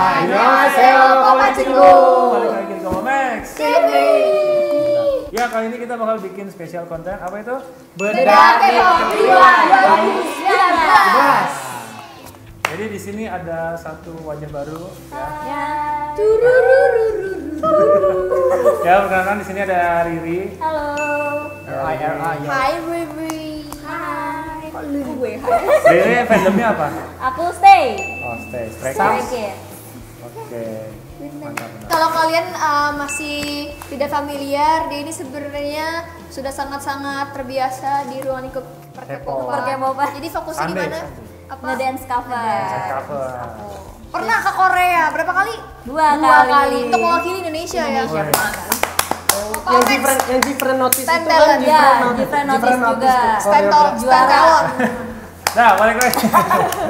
Annyeonghaseyo, Komachingu. Balik lagi di Komamex. Ya kali ini kita bakal bikin spesial konten apa itu? Bedah 2019. Jadi di sini ada satu wajah baru ya. Ya perkenalkan di sini ada Riri. Halo. Hai Hai Riri. Hai. Kok lu gue? Riri fandomnya apa? Aku stay. Oh stay, Stray Kids. Oke. Kalau kalian uh, masih tidak familiar, dia ini sebenarnya sudah sangat-sangat terbiasa di ruang lingkup K-pop. perkepopan. Jadi fokusnya di mana? Apa? Nge-dance cover. Set cover. Pernah ke Korea berapa kali? Dua, Dua kali. kali. Untuk mewakili Indonesia, ya. Woi. Yang different, yang different notice Stand itu kan talent, Ya, different notice, different notice juga. Stand stand Juara. talent. Nah, balik lagi.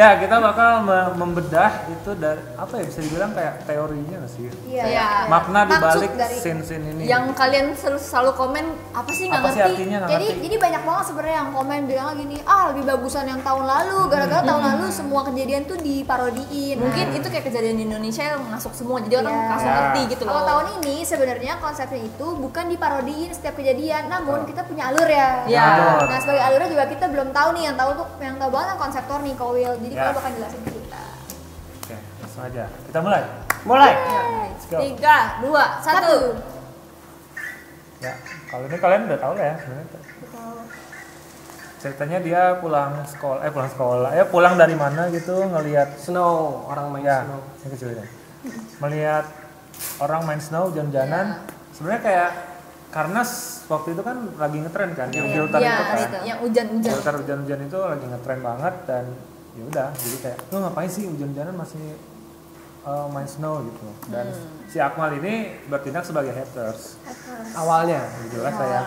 ya, kita bakal me- membedah itu dari apa ya bisa dibilang kayak teorinya nggak sih? Iya. Makna di Maksud balik dari- scene-scene ini. yang kalian selalu, selalu komen apa sih nggak sih ngerti artinya nggak Jadi ngerti? jadi banyak banget sebenarnya yang komen bilang gini, ah lebih bagusan yang tahun lalu, gara-gara tahun lalu semua kejadian tuh diparodiin. mungkin itu kayak kejadian di Indonesia yang masuk semua jadi orang Iya. langsung Ya. ngerti gitu Kalau loh tahun ini sebenarnya konsepnya itu bukan diparodiin setiap kejadian, namun kita punya alur ya. Ya. Alur. Nah sebagai alurnya juga kita belum tahu nih yang tahu tuh yang tahu banget konseptor nih Kowil. Jadi Ya. bakal jelasin ke kita. Oke, langsung aja. Kita mulai. Mulai. Tiga dua satu Ya, kalau ini kalian udah tahu lah ya sebenarnya. Ceritanya dia pulang sekolah, eh pulang sekolah, ya pulang dari mana gitu ngelihat Snow, orang main ya, snow. ini kecil ini. Melihat orang main snow hujan-hujanan. Sebenarnya kayak karena waktu itu kan lagi ngetren kan, yang filter ya itu kan. itu yang hujan-hujan Filter hujan-hujan itu lagi ngetren banget dan ya udah, jadi kayak lu ngapain sih hujan-hujanan masih uh, main snow gitu. Dan si Akmal ini bertindak sebagai haters. Awalnya. Jelas saya.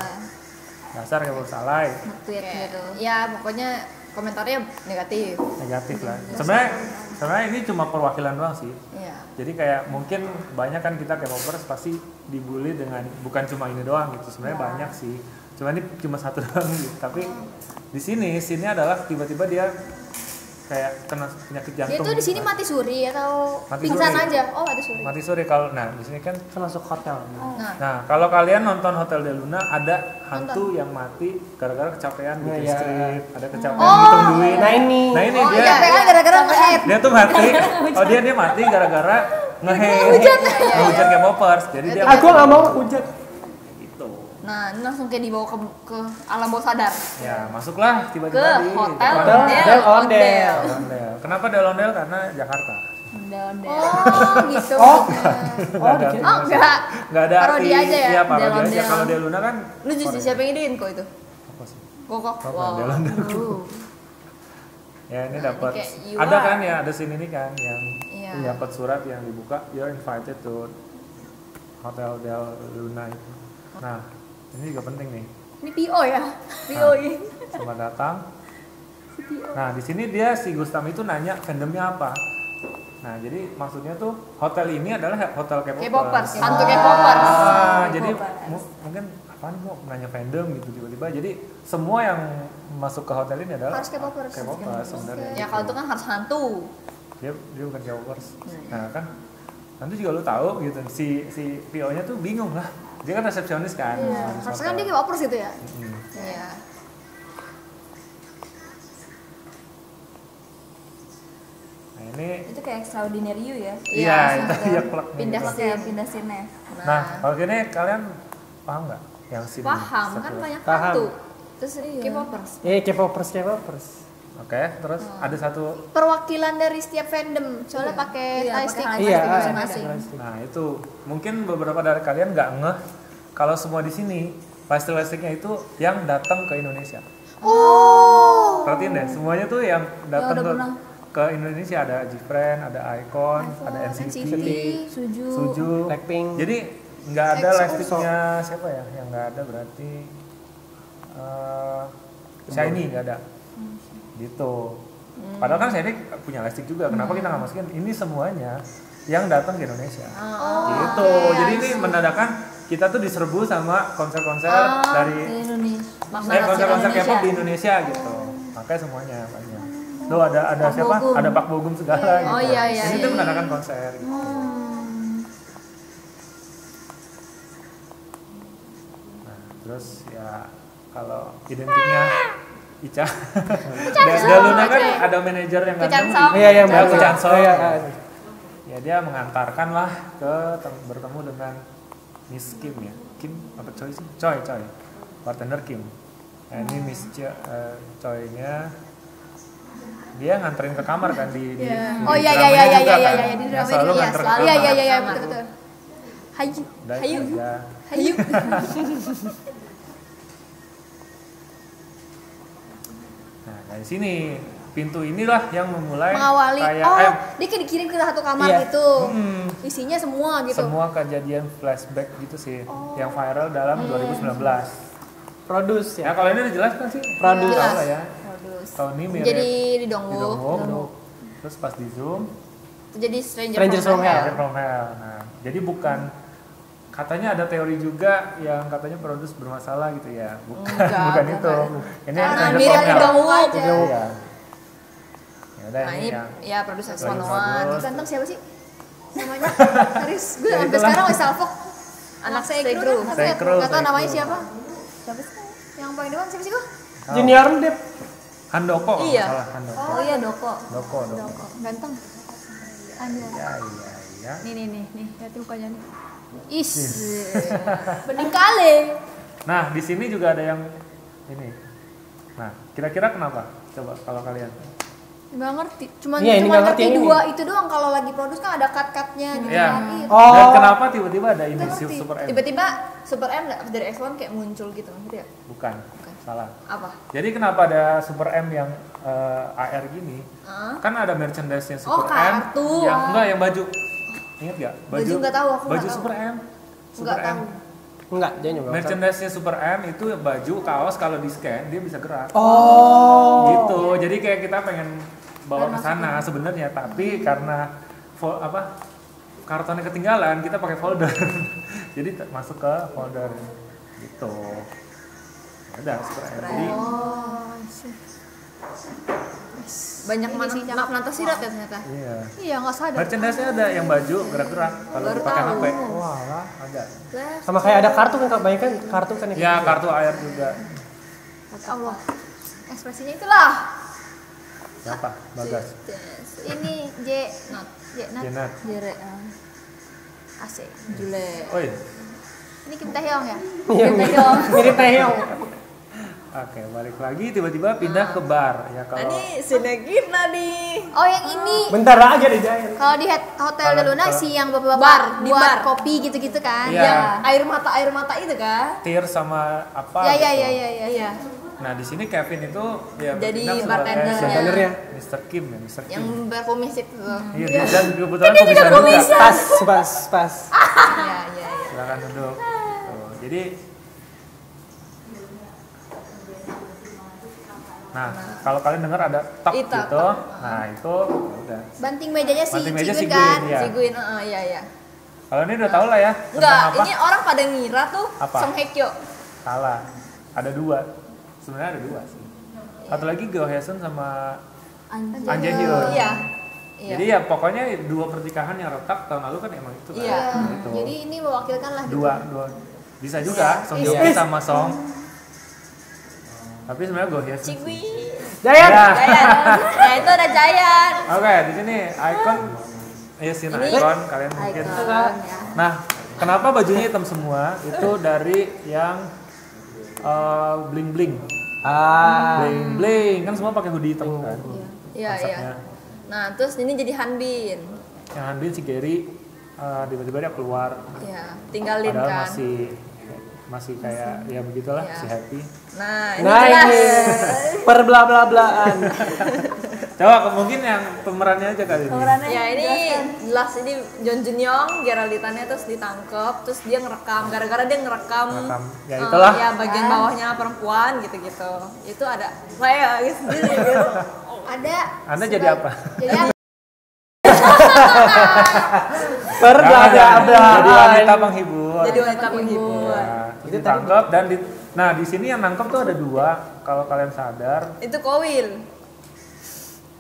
Dasar kayak salai. tweet gitu ya pokoknya komentarnya negatif negatif lah. Sebenarnya sebenarnya ini cuma perwakilan doang sih. iya Jadi kayak mungkin banyak kan kita kayak popers pasti dibully dengan bukan cuma ini doang gitu. Sebenarnya banyak sih. Cuma ini cuma satu doang gitu. Tapi di sini sini adalah tiba-tiba dia kayak kena penyakit Dia jantung. tuh di gitu sini kan. mati suri atau Mati pingsan suri. aja? Oh mati suri. mati suri kalau nah di sini kan Termasuk hotel. nah Nah, kalau kalian nonton Hotel Del Luna ada hantu yang mati gara-gara kecapean bikin Iya. skrip, ada kecapean Oh, ngitung duit. Nah ini. Nah, ini Oh dia iya, PA gara-gara nge-head. dia tuh mati. Oh, dia dia mati gara-gara ngehe. Hujan. Hujan kayak popers. Jadi dia Aku nggak mau hujan. Gitu. nah ini langsung kayak dibawa ke, ke alam bawah sadar Ya, masuklah ke tiba-tiba di hotel depan Del Del Ondel. Kenapa Del Ondel? Karena Jakarta. Ondel Ondel Oh gitu. Oh. Nggak ada dikira. Oh enggak. Nggak ada Parodi arti. aja ya? Iya, parodi Del aja. Kalau Del Luna kan lu justru siapa yang idein kok itu apa sih? kokok wow Del Ondel. Uh. Ya ini Nah, dapat ada kan ya ada scene ini kan yang Iya. dapat surat yang dibuka you're invited to Hotel Del Luna itu. Nah ini juga penting nih Ini PO ya. PO ini selamat datang. Nah di sini dia si Gustam itu nanya fandomnya apa. Nah jadi maksudnya tuh hotel ini adalah hotel K-popers. K-popers hantu K-popers Ah, jadi mungkin apaan kok nanya fandom gitu tiba-tiba. Jadi semua yang masuk ke hotel ini adalah Harus K-popers. K-popers sebenarnya. ya kalau itu kan harus hantu dia dia bukan K-popers. Nah kan nanti juga lu tahu gitu si si PO-nya tuh bingung lah. Dia kan resepsionis kan. Iya. harus Harusnya kan hotel. dia K-popers gitu ya. Mm. iya Nah ini Itu kayak extraordinary you ya. iya itu gitu. ya plek Pindah scene. Pindah scene Nah, kalau gini kalian paham nggak yang sini? paham satu? kan banyak Paham. Terus iya. K-popers Eh K-popers, K-popers. Oke, terus ada satu. Perwakilan dari setiap fandom. Soalnya pakai Iya, lightstick. pakai Iya, lightstick ah, masing-masing. Nah itu mungkin beberapa dari kalian nggak ngeh kalau semua di sini pasti listriknya itu yang datang ke Indonesia. Oh. Perhatiin deh, semuanya tuh yang datang udah ke, pernah. ke Indonesia ada Gfriend, ada Icon, ada NCT, NCT, Suju. Suju. Blackpink. Jadi nggak ada EXO. listriknya siapa ya? Yang nggak ada berarti eh Shiny nggak ada. Gitu. Padahal kan Shiny punya listrik juga. Kenapa kita nggak masukin? Ini semuanya yang datang ke Indonesia. Oh, gitu. oke, Jadi ini menandakan kita tuh diserbu sama konser-konser Ah, dari Indonesia. eh konser-konser. K-pop di Indonesia gitu. Makanya semuanya banyak. Tuh ada ada Pak siapa? Bogum. Ada Pak Bogum segala Iya, gitu. Oh, iya, iya, Ini iya, tuh iya. menandakan konser. Gitu. Nah, terus ya kalau identiknya Ica. Dan Luna kan ada manajer yang ganteng. Iya, iya, Ya, Mbak. Kucan Song. Iya, Ya. iya. Ya dia mengantarkan lah ke tem- bertemu dengan Miss Kim ya. Kim apa Choi sih? Choi, Choi. Bartender Kim. Nah, ini Miss Ch eh, Choi-nya dia nganterin ke kamar kan di, di, di Oh iya iya iya iya iya kan. iya iya di Ya, drama selalu ini iya selalu. Iya iya iya iya betul betul. Hayu. Hayu. ya, Hayu. Nah, dari sini pintu inilah yang memulai Mengawali. kayak Oh, eh, dia kayak dikirim ke satu kamar Iya. gitu. hmm, Isinya semua gitu. semua kejadian flashback gitu sih Oh. yang viral dalam Hmm. 2019. Produce Ya ya. kalau ini udah jelas kan sih? Produce. Tahu lah ya. Produce. Tahun ini mirip Jadi di di. Dongwook. Terus pas di Zoom, Jadi Stranger, Stranger from Hell. Stranger from Hell. Nah, jadi bukan katanya ada teori juga yang katanya produce bermasalah gitu ya. Bukan, Enggak, bukan bukan. itu. Ini yang Karena Stranger mirip from di Hell. Dongwook aja. Iya. Ya udah Nah ini ini yang ya Lagi X101. produce. Ganteng siapa sih? Namanya Haris. Gue Ya, sampai itulah. sekarang masih salfok. Anak Stay Crew. Crew. kan? Stay Gak Crew, tau Stay namanya siapa. Siapa sih? Yang paling depan siapa sih? Tahu. Junior Depp. Handoko Iya. nggak salah Handoko. Oh iya Doko. Doko, Doko. Ganteng. Anjay. Ya, iya, iya. Nih nih nih nih lihat mukanya nih. Is. Bening kali. Nah, di sini juga ada yang ini. Nah, kira-kira kenapa? Coba kalau kalian. Gak ngerti. Cuman Iya, cuman nggak ngerti ngerti yang ini. dua itu doang kalau lagi produce kan ada cut-cutnya gitu Iya. kan. Iya. Oh. Dan kenapa tiba-tiba ada ini. Super M? Tiba-tiba Super M nggak dari X1 kayak muncul gitu ngerti ya? Bukan. Salah. Apa? Jadi kenapa ada Super M yang eh, AR gini? Hah? Kan ada merchandise-nya Oh, Super M. kartu. Yang enggak yang baju. Ingat gak? Baju nggak tahu, aku Baju tahu. Super M. Super Nggak M. tahu. Enggak, dia juga. Merchandise-nya Super M itu baju, kaos kalau di scan dia bisa gerak. Oh. Gitu. Jadi kayak kita pengen bawa ke sana sebenarnya, tapi karena fol- apa? Kartonnya ketinggalan, kita pakai folder. Jadi t- masuk ke folder gitu. Udah Super M. Jadi Oh, sih. Banyak mana sih, maaf nanta sirat ya ternyata. iya. Iya nggak sadar. Merchandise-nya ada yang baju gerak-gerak kalau pakai. HP. Wah, lah, ada. Sama kayak ada kartu kan, banyak kan kartu kan Ya, kartu air juga. Allah. Ekspresinya itulah. Siapa? Bagas. Ini J not J not Jenat. Jere ah. AC. Jule. Oi. Ini Kim Taehyung ya? Iya, mirip Taehyung. Oke, balik lagi tiba-tiba pindah ke bar ya kalau ini Sinegina nih. Oh yang ini. Bentar aja deh Jair. Kalau di head- hotel Kalau- De Luna kalau- si yang bapak-bapak Bar, di buat bar. kopi gitu-gitu kan? Iya. Yang air mata air mata itu kan? tir sama apa Ya ya gitu. ya ya ya. Iya. Nah, di sini Kevin itu ya Jadi bertindak sebagai bartendernya. Bartendernya. Mr. Kim ya, Mr. Kim. Yang berkumis itu. Iya, dia dan kebetulan juga. Pas, pas, pas. Iya iya iya. Silakan duduk. Tuh, jadi Nah, kalau kalian dengar ada tok Itu, gitu, tok. nah itu udah. Banting mejanya si Banting meja si Ciguin kan? Iya. Si Gwyn, heeh, iya iya. Kalau ini udah tau lah ya Enggak, apa? ini orang pada ngira tuh Apa? Song Hye Kyo. Salah. Ada dua. Sebenarnya ada dua sih. Satu lagi Go Hae-sun sama An Jae Hyun. Iya. Iya. Jadi ya pokoknya dua pernikahan yang retak tahun lalu kan emang itu kan. Iya. Gitu. Jadi ini mewakilkan lah gitu. dua dua bisa juga Song Joong Ki sama Song. Tapi sebenarnya Go Hae-sun. sih. Cigwi. Jair. Ya. Giant. Nah, itu ada Giant. Oke, di sini icon ya scene Ini icon kalian mungkin. Icon, ya. Nah, kenapa bajunya hitam semua? Itu dari yang bling bling. Ah. Bling bling kan semua pakai hoodie hitam kan. Iya, iya. Konsepnya. Nah, terus ini jadi Hanbin. Yang Hanbin si Gary eh, tiba-tiba dia keluar. Ya, tinggalin Padahal kan. masih masih kayak ya begitulah Iya. si happy. Nah, ini Nah ini per bla bla blaan. Coba mungkin yang pemerannya aja kali ini. Ya ini jelas ini John Jun Young, Geraldine terus ditangkep, terus dia ngerekam. Gara-gara dia ngerekam, Ngerekam. Ya, eh, itulah. ya bagian bawahnya perempuan gitu-gitu. Itu ada saya gitu sendiri gitu. Ada. Anda jadi apa? Jadi apa? Per bla Jangan, bla jangan. blaan. Jadi wanita penghibur. Jadi wanita penghibur. Ya, ditangkap dan di, nah di sini yang nangkep tuh ada dua kalau kalian sadar Itu Kowil.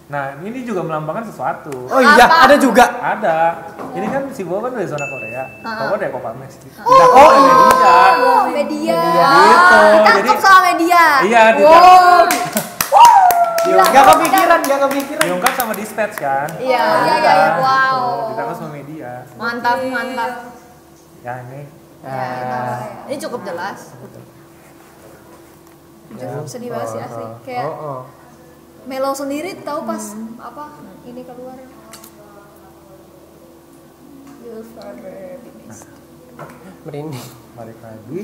Nah, ini juga melambangkan sesuatu. Oh iya, Apa? ada juga. Ada. Ini kan si Boba kan dari zona Korea. Boba dari Papa Max. Kita Oh, kan iya. media. Oh, media. Gitu. Ditangkap Jadi- sama media. Iya, Wow. Gak kepikiran, gak kepikiran. Diungkap sama dispatch kan? Iya, Oh, iya, iya, iya. Wow. Ditangkap sama media. Mantap, mantap. Ya ini Ah. Ini cukup jelas. Cukup sedih banget sih asli. Oh, Kayak oh. Melo sendiri tahu pas apa ini keluar. You'll forever be missed. Merinding. balik lagi.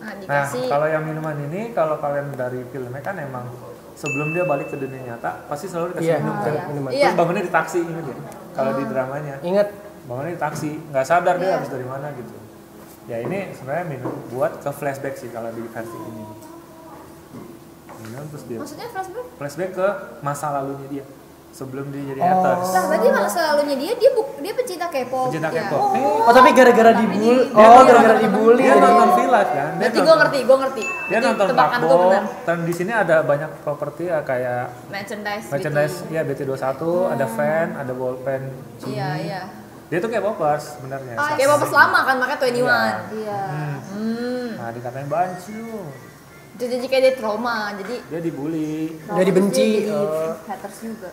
Nah, Nah, kalau yang minuman ini kalau kalian dari filmnya kan emang sebelum dia balik ke dunia nyata pasti selalu dikasih Iya, minum kan. iya. minuman. Iya. Terus bangunnya di taksi ini dia. Kalau di dramanya Ingat, bangunnya di taksi, nggak sadar dia Iya. habis dari mana gitu. Ya ini sebenarnya minum buat ke flashback sih kalau di versi ini. Minum terus dia Maksudnya flashback? flashback ke masa lalunya dia sebelum dia jadi Oh. haters. Nah, berarti masa lalunya dia dia buk, dia pecinta K-pop. Pecinta Iya. K-pop. Eh, oh tapi gara-gara dibully. Oh, nonton- gara-gara dibully. Dia jadi- nonton V-Live kan. Dia Berarti gue ngerti, gue ngerti. Dia Berarti nonton benar. dan di sini ada banyak properti ya kayak Merchandise. merchandise gitu. ya BT21, ada fan, ada. Jimmy. Iya, iya. Dia tuh kayak popers sebenarnya. Ah, Kayak bapak selama kan, makanya 21. Iya. Hmm. Hmm. Nah, dikatain bancu. Jadi jadi kayak dia trauma, jadi Dia dibully. Dia dibenci. Jadi Oh. haters juga.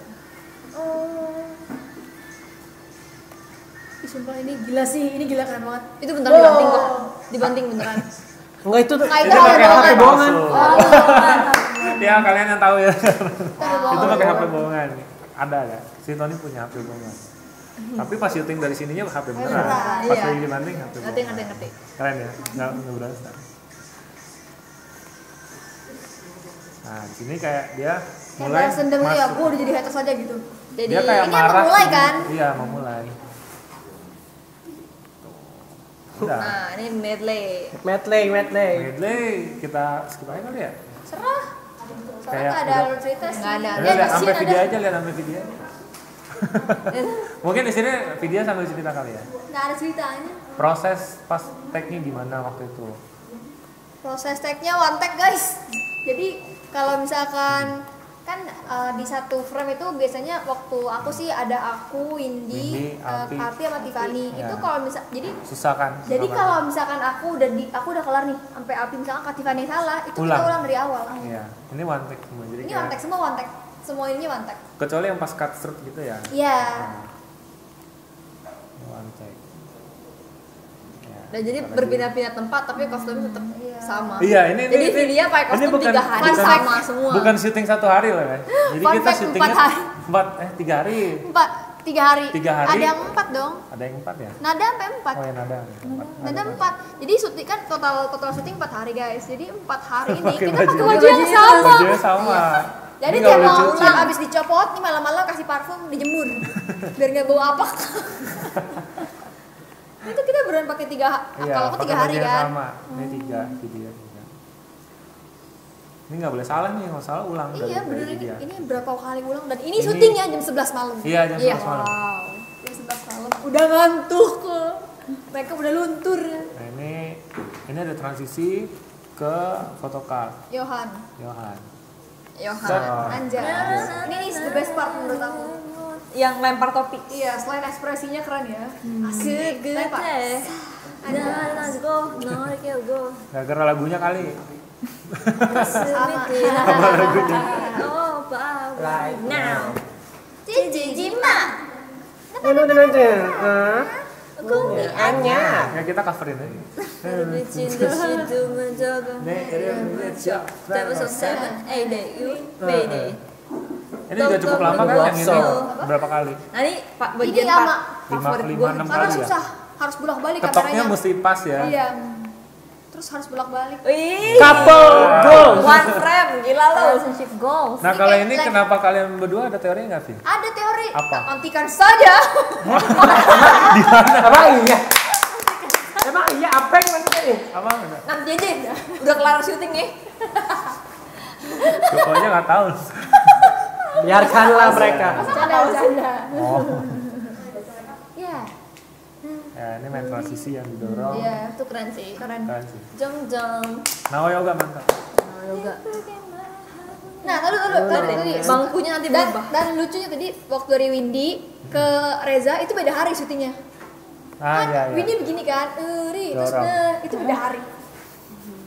Ih, sumpah ini gila sih, ini gila keren banget. Itu bentar dibanting kok. Dibanting beneran. Enggak itu Nah, itu Itu pakai HP bohongan? bohongan. bohongan. ya kalian yang tahu ya. itu pakai HP bohongan. Ada ya. Si Tony punya HP bohongan. Tapi pas syuting dari sininya HP beneran. beneran, Pas iya. lagi dibanting HP Ngerti, bohongan. ngerti, ngerti. Keren ya, nggak nggak berasa. Nah, di sini kayak dia Kayak mulai balas dendam gitu ya, gue udah jadi haters aja gitu. Jadi dia kayak ini marah. memulai sih. kan? Iya, memulai. Udah. Nah, ini medley. Medley, medley. Medley kita skip aja kali ya. Serah. Soalnya ada alur cerita sih. Nggak ada. Ya, lihat ada sampai video aja, lihat sampai video. Mungkin di sini video sambil cerita kali ya. Nggak ada ceritanya. Proses pas tag-nya gimana waktu itu? Proses tag-nya one tag guys. Jadi kalau misalkan kan eh, di satu frame itu biasanya waktu aku sih ada aku, Windy, Windy, eh. Alpi sama Tiffany. Ya. Itu kalau misal jadi Susah kan? jadi Susah kalau misalkan aku udah di aku udah kelar nih sampai Alpi misalkan Kak Tiffany salah, itu Ulang. kita ulang dari awal. Iya, ini one take semua. Jadi Ini kayak- one tag semua one tag. Semua ini one tag. kecuali yang pas cut strut gitu ya. Iya. One take. Ya, Dan jadi apalagi- berpindah-pindah tempat tapi kostumnya tetap. Sama. Iya, ini Jadi ini, Vidya pakai ini kostum tiga hari bukan- sama semua. Bukan syuting satu hari loh ya. Jadi Fun kita syutingnya empat hari. empat eh tiga hari. Empat, tiga hari. Tiga hari. Ada yang empat dong. Ada yang empat ya? Nada sampai empat. Oh ya nada. Empat. Nada empat. Jadi syuting kan total total syuting empat hari guys. Jadi empat hari ini Pakai kita baju. pakai baju yang sama. Bajunya sama. Jadi tiap mau ulang abis dicopot nih malam-malam kasih parfum dijemur biar nggak bau apa. itu kita beneran pakai tiga Iya, kalau tiga hari kan. Sama. Ini tiga video tiga. Ini nggak boleh salah nih, kalau salah ulang. Iya dari bener ini ini berapa kali ulang dan ini, Ini- syutingnya jam 11 malam. Iya jam Iya. 11 malam. Wow. Jam 11 malam. Udah ngantuk kok. Mereka udah luntur. Nah ini ini ada transisi ke photocard Johan, Johan. Yohan. Oh. Anjay. Ini nih the best part menurut aku. Yang lempar topi. Iya, selain ekspresinya keren ya. Hmm. Asik. Lempar. Let's go, no, go. Lagunya kali. Sama. Oh, bye. Right Now. Cici Jima. Ah. Kumi Anya. Ya kita coverin aja. Situ menjaga. Ini juga cukup lama kan yang ini berapa kali? Nah ini pak Ini bagian lama. pak Lima, favorit lima, gue. enam Karena kali ya. susah. Harus bolak-balik Ketoknya kameranya. mesti pas ya. Iya. Terus harus bolak-balik. Wih, Couple goals. one frame, gila lo. Relationship goals. Nah Ini kalau ini like- kenapa kalian berdua ada teorinya nggak sih? Ada teori. Apa? Nantikan saja. Emang iya. Emang iya apa yang nanti nih? Apa? Nanti aja, udah kelar syuting ya. Pokoknya nggak tahu. Biarkanlah mereka. Canda, canda. Oh. Iya. Ya ini main transisi yang didorong. Iya. Itu keren sih. Keren. Keren sih. Jom jom. Nawa yoga mantap. Nah, yoga. Nah, lalu lalu lalu tadi Bangkunya nanti dan, berubah. dan lucunya tadi waktu dari Windy ke Reza itu beda hari syutingnya. ah kan iya iya Windy begini kan, Eri, terus nah, itu beda hari.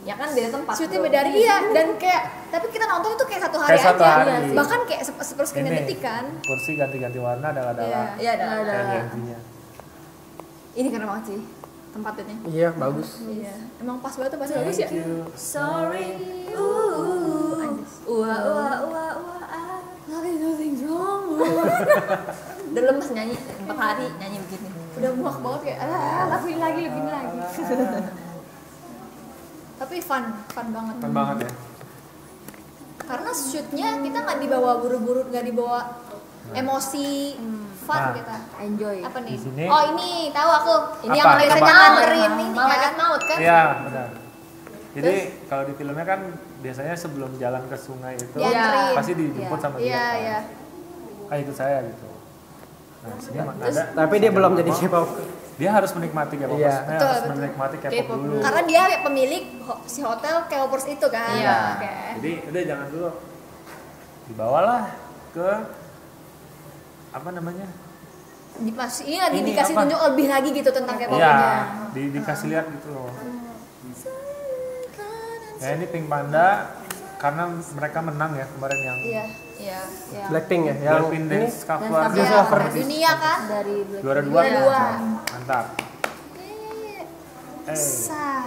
Ya kan beda tempat. Syuting beda hari iya dan kayak tapi kita nonton itu kayak satu hari Kayak satu aja. hari. Iya. Bahkan kayak sep- sepersekian Ini, detik kan. kursi ganti-ganti warna ada ada Iya. Iya ada. Ada. ada. gantinya Ini keren banget sih tempatnya. Iya, bagus. Iya. Emang pas banget tuh pas bagus ya. Sorry. Uh. Ua ua ua ua. ah. Nothing nothing wrong. Udah lemes nyanyi empat hari nyanyi begini. Udah muak banget kayak ah lagu ini lagi lagu ini lagi. Tapi fun, fun banget. Keren banget ya Karena shootnya kita nggak dibawa buru-buru, nggak dibawa emosi, fun Nah. kita. Enjoy. Apa nih? Di sini- Oh ini tahu aku. Ini Apa? yang biasanya Coba. nganterin ini Malaikat kan. maut kan? iya benar jadi kalau di filmnya kan biasanya sebelum jalan ke sungai itu Dianterin. pasti dijemput Iya. sama dia Iya kan. iya. ah ikut saya gitu nah di sini ada Tapi dia belum jadi K-pop. Dia harus menikmati K-popers Iya. Betul, harus betul. menikmati K-pop K-pop dulu Karena dia kayak pemilik si hotel K-popers itu kan. Iya. Oke. jadi udah jangan dulu dibawalah ke apa namanya Di pas ini lagi Ini dikasih apa? tunjuk lebih lagi gitu tentang Iya, K-popnya. di, dikasih lihat gitu loh. Ya ini Pink Panda karena mereka menang ya kemarin yang Iya. Iya. Iya. Blackpink ya, yang Blackpink ini Dance Cover Dance Iya, Cover. dunia kan. Dari Black. juara dua. Juara dua. Mantap. Eh, Sah.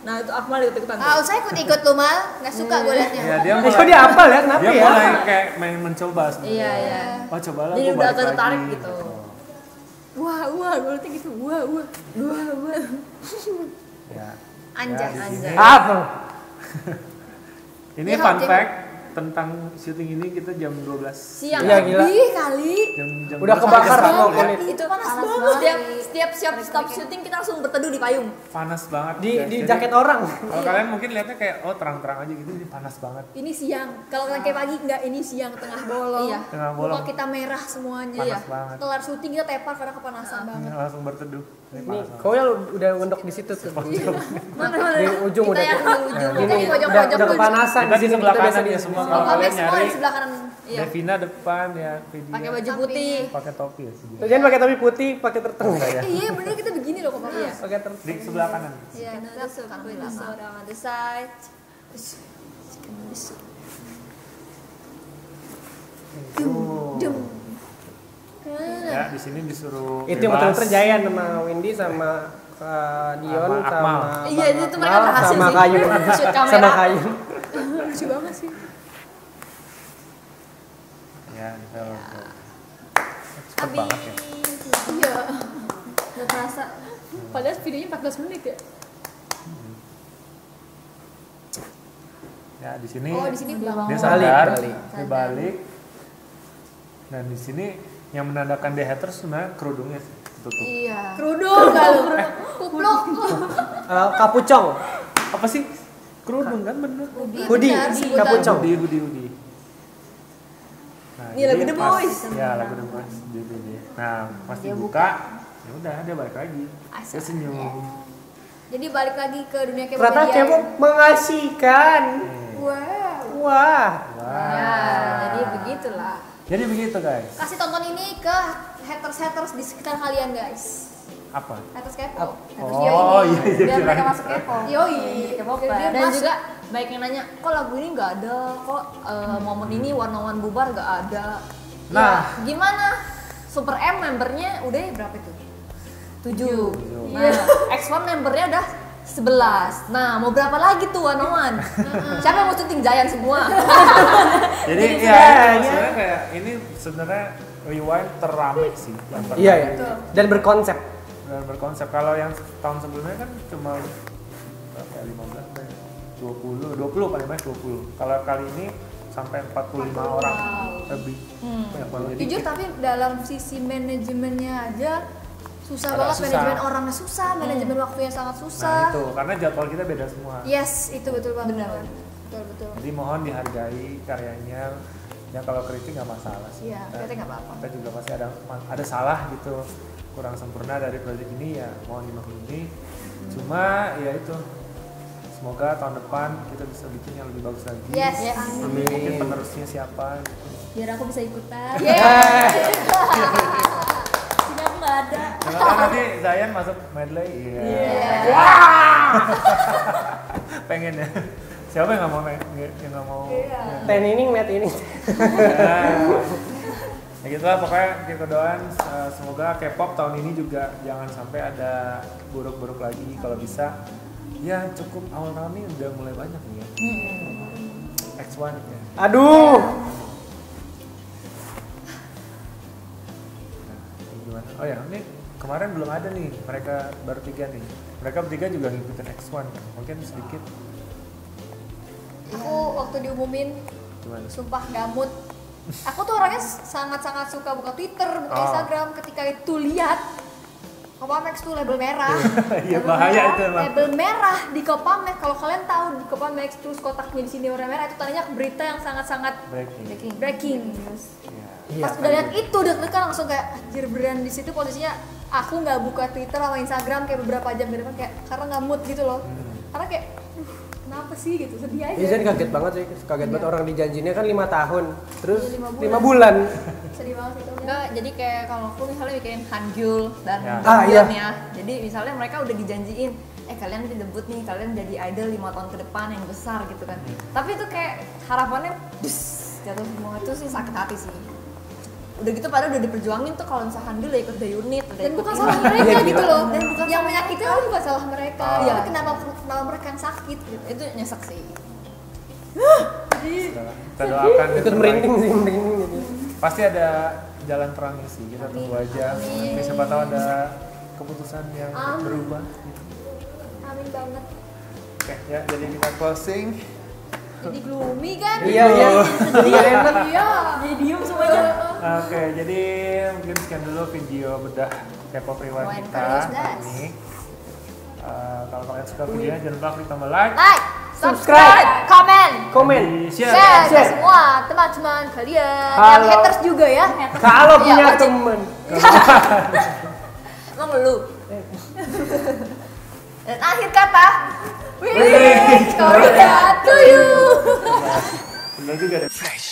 Nah itu Akmal ikut ikutan. Ah, saya ikut ikut lu mal, nggak suka gue liatnya. ya dia Eh, mulai, dia apa ya? Kenapa dia ya? mulai kayak main mencoba sebenarnya. Iya iya. Oh cobalah Jadi gua udah balik tertarik lagi, gitu. Wah, wah, gue liatnya gitu. Wah, wah, wah, wah. Ya. Anjas, Ya, sini- Apa? Ini Dia fun dia fact tentang syuting ini kita jam 12 Siang. Iya gila. Ih, kali. jam, jam Udah 12 kebakar sampai jam semua 1 ya. kulit. Itu panas Panas banget. Setiap setiap siap stop syuting kita langsung berteduh di payung. Panas banget. Di guys. di Jadi, jaket orang. Kalau kalian mungkin lihatnya kayak oh terang-terang aja gitu, ini panas banget. Ini siang. Kalau kalian kayak pagi enggak, ini siang tengah bolong. Iya. Tengah Muka bolong. kita merah semuanya. Panas banget. Kelar syuting kita tepar karena kepanasan banget. Langsung berteduh. Ini kau yang udah ngendok di situ tuh. Mana mana. Di ujung kita udah yang tuh. di ujung. Kita di Gini, pojok-pojok udah, udah kepanasan di sini, sebelah kanan ya di- semua. Oh, Kalau kami kalian semua nyari di sebelah kanan. Iya. Devina depan ya, Pakai baju putih. pakai topi ya sih. dia. Jangan pakai topi putih, pakai terteng. Ya. Iya bener kita begini loh kok panas. Pakai terteng. Di sebelah kanan. Iya, kita the bilang. soda on the side. Tuh. Ya, di sini disuruh Itu yang betul-betul Jayan sama Windy sama uh, Dion Sama sama, Akmal. Iya, Bang itu mereka berhasil sama sih. Kayu. Sama Kayu. Lucu banget sih. Ya, di film. Cepet banget ya. Iya. Gak terasa. Padahal videonya 14 menit ya. Ya, di sini Oh, di sini dia sadar, balik. dia balik. Dan di sini yang menandakan dia haters sebenarnya kerudungnya sih, tutup. Iya. Kerudung kali. Kupluk. Uh, kapucong, Apa sih? Kerudung kan bener. hoodie, kapucong. Hoodie, hoodie, hoodie. Nah, Ini lagu The Boys. Ya, lagu The Boys. Jadi dia. Nah, pas dibuka, ya udah dia balik lagi. Dia senyum. Jadi balik lagi ke dunia K-pop. Ternyata. K-pop mengasihkan. Wow. Wah. Wah. Ya, jadi begitulah. Jadi begitu guys. Kasih tonton ini ke haters-haters di sekitar kalian guys. Apa? Haters K-pop. Haters Oh Yoi. iya iya. Biar kirain. mereka masuk K-pop. Yoi. Dia Dan masuk. juga baik yang nanya, kok lagu ini nggak ada, kok eh, momen ini warna-warna bubar nggak ada. Nah. ya, gimana? Super M membernya udah berapa itu? Tujuh. Tujuh. Nah, X1 membernya udah 11. Nah, mau berapa lagi tuh one on one? Siapa yang mau syuting Giant semua? Jadi Jadi ya, ya. sebenarnya kayak ini sebenarnya rewind terame sih Iya ya. Betul. Dan berkonsep. dan berkonsep. Kalau yang tahun sebelumnya kan cuma berapa ya 15 apa ya? 20, 20 paling banyak 20. Kalau kali ini sampai 45 orang lebih. Jadi Jujur tapi dalam sisi manajemennya aja susah Agak banget susah. manajemen orangnya susah, manajemen waktunya sangat nah susah. itu karena jadwal kita beda semua. Yes, itu betul banget. Benar. Betul betul. Jadi mohon dihargai karyanya. Ya kalau kritik nggak masalah sih. Iya, Kita- kritik nggak apa-apa. Kita juga pasti ada ada salah gitu, kurang sempurna dari proyek ini ya mohon dimaklumi. Cuma ya itu semoga tahun depan kita bisa bikin yang lebih bagus lagi Yes. mungkin Amin. penerusnya siapa Biar aku bisa ikutan. Nggak Semoga nanti Zayan masuk medley. Iya. Pengen ya. Siapa yang nggak mau yang nggak mau. Ten ini net ini. ya gitu lah pokoknya kita doain eh, semoga K-pop tahun ini juga jangan sampai ada buruk-buruk lagi. Kalau bisa ya cukup. Awal tahun ini udah mulai banyak nih ya. X1 ya. Aduh. Nah, gimana? Oh ya ini kemarin belum ada nih mereka baru tiga nih mereka bertiga juga ngikutin X1 kan mungkin sedikit Aku waktu diumumin gimana sumpah gamut. Aku tuh orangnya sangat-sangat suka buka Twitter, buka Oh. Instagram ketika itu lihat Copamex tuh label merah. Iya, bahaya merah, itu emang. Label merah di Copamex. Kalau kalian tahu di Copamex terus kotaknya di sini warna merah itu tandanya berita yang sangat-sangat breaking breaking news. ya Iya, Pas udah lihat itu deg-degan langsung kayak anjir beneran di situ posisinya aku nggak buka Twitter sama Instagram kayak beberapa jam ke depan kayak karena nggak mood gitu loh. Hmm. Karena kayak "Duh, kenapa sih gitu sedih aja. Iya, jadi kaget banget sih. Kaget banget orang dijanjinya kan lima tahun, terus Iya, lima bulan. lima bulan. Sedih banget itu. Enggak, jadi kayak kalau aku misalnya bikin Hanjul dan Ya. Ah, iya. Ya. Jadi misalnya mereka udah dijanjiin, eh kalian debut nih, kalian jadi idol lima tahun ke depan yang besar gitu kan. Tapi itu kayak harapannya dus, jatuh semua itu sih sakit hati sih. Udah gitu padahal udah diperjuangin tuh kalau misalnya Handul udah ikut The Unit, udah dan ikut bukan salah mereka Iya, gitu gila. loh Dan bukan yang menyakiti itu bukan salah mereka Ah. tapi kenapa kenapa mereka yang sakit gitu Itu nyesek sih. kita doakan Ikut merinding sih, merinding gitu. pasti ada jalan terangnya sih kita tunggu aja Nanti siapa tahu ada keputusan yang Amin. berubah gitu. amin banget oke ya jadi kita closing jadi gloomy kan Iya, iya. Iya, enak. iya Jadi diem semuanya. Oke jadi mungkin sekian dulu video bedah K-pop Rewind Rewind kita hari ini Eh, kalau kalian suka videonya jangan lupa klik tombol like like Subscribe. comment Komen. di share, share Share. semua teman-teman kalian yang Halo. haters juga ya Kalau Iya, punya wajib. temen. Emang lu? Dan akhir kata, Korea to you bener juga deh Fresh.